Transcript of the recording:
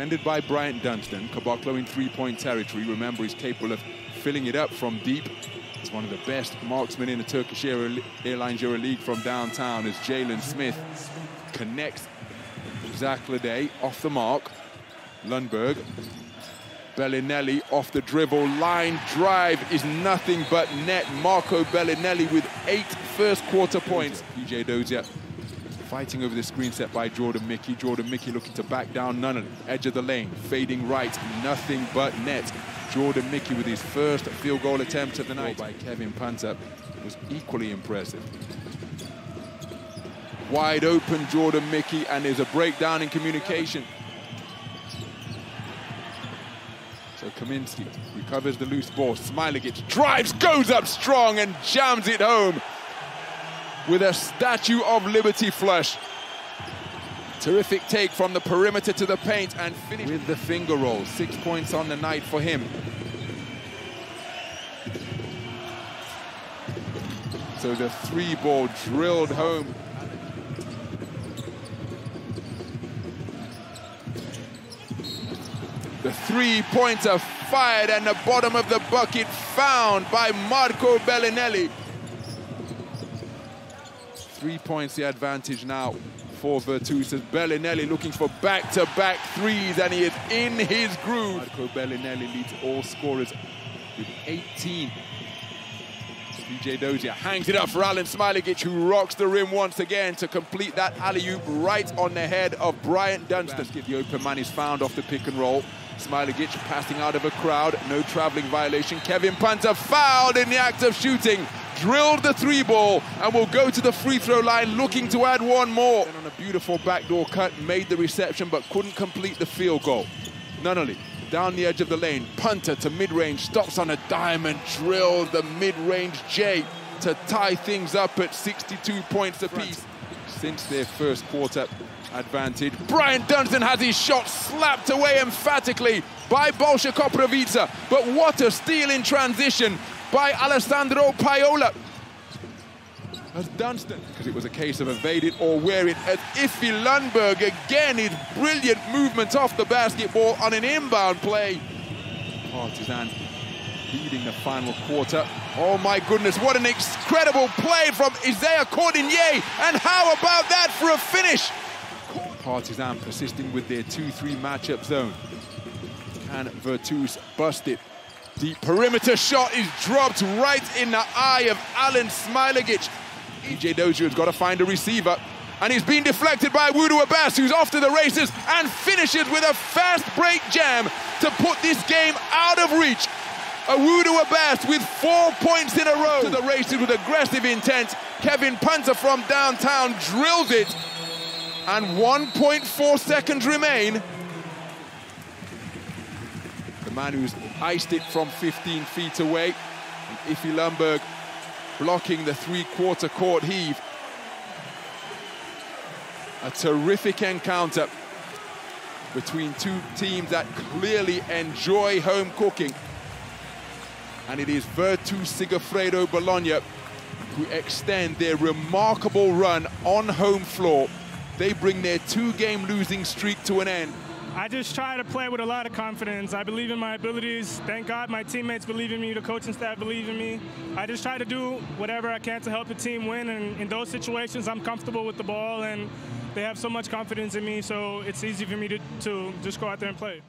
defended by Bryant Dunston. Caboclo in three-point territory. Remember, he's capable of filling it up from deep. He's one of the best marksmen in the Turkish Airlines EuroLeague from downtown as Jalen Smith connects Zach LeDay off the mark. Lundberg. Belinelli off the dribble. Line drive is nothing but net. Marco Belinelli with eight first quarter points. PJ Dozier fighting over the screen set by Jordan Mickey. Jordan Mickey looking to back down Nunnan. Edge of the lane, fading right, nothing but net. Jordan Mickey with his first field goal attempt of the night by Kevin Punter was equally impressive. Wide open Jordan Mickey and there's a breakdown in communication. So Kaminsky recovers the loose ball. Smailagic drives, goes up strong and jams it home with a Statue of Liberty flush. Terrific take from the perimeter to the paint and finish with the finger roll. Six points on the night for him. So the three ball drilled home. The three-pointer fired and the bottom of the bucket found by Marco Belinelli. Three points the advantage now for Virtus as Belinelli looking for back-to-back -back threes and he is in his groove. Marco Belinelli leads all scorers with 18. PJ Dozier hangs it up for Alen Smailagic who rocks the rim once again to complete that alley-oop right on the head of Bryant Dunston. Basket, the open man is found off the pick and roll. Smailagic passing out of a crowd, no traveling violation. Kevin Punter fouled in the act of shooting drilled the three ball and will go to the free throw line looking to add one more. And on a beautiful backdoor cut, made the reception but couldn't complete the field goal. Nunnally down the edge of the lane, Punter to mid-range, stops on a diamond, drills the mid-range J to tie things up at 62 points apiece. Since their first quarter advantage, Bryant Dunston has his shot slapped away emphatically by Balsa Koprivica, but what a steal in transition by Alessandro Pajola. As Dunston, because it was a case of evade it or wear it, as Iffe Lundberg, again, his brilliant movement off the basketball on an inbound play. Leading the final quarter. Oh my goodness, what an incredible play from Isaiah Cordinier, and how about that for a finish? Partizan persisting with their 2-3 matchup zone. Can Virtus bust it? The perimeter shot is dropped right in the eye of Alen Smailagic. PJ Dozier has got to find a receiver. And he's been deflected by Wudu Abass, who's off to the races and finishes with a fast break jam to put this game out of reach. Awudu Abass with four points in a row to the races with aggressive intent. Kevin Punter from downtown drills it. And 1.4 seconds remain. The man who's iced it from 15 feet away. Iffe Lundberg blocking the three-quarter court heave. A terrific encounter between two teams that clearly enjoy home cooking. And it is Virtus Segafredo Bologna who extend their remarkable run on home floor. They bring their two-game losing streak to an end. I just try to play with a lot of confidence. I believe in my abilities. Thank God my teammates believe in me, the coaching staff believe in me. I just try to do whatever I can to help the team win, and in those situations, I'm comfortable with the ball, and they have so much confidence in me, so it's easy for me to, to just go out there and play.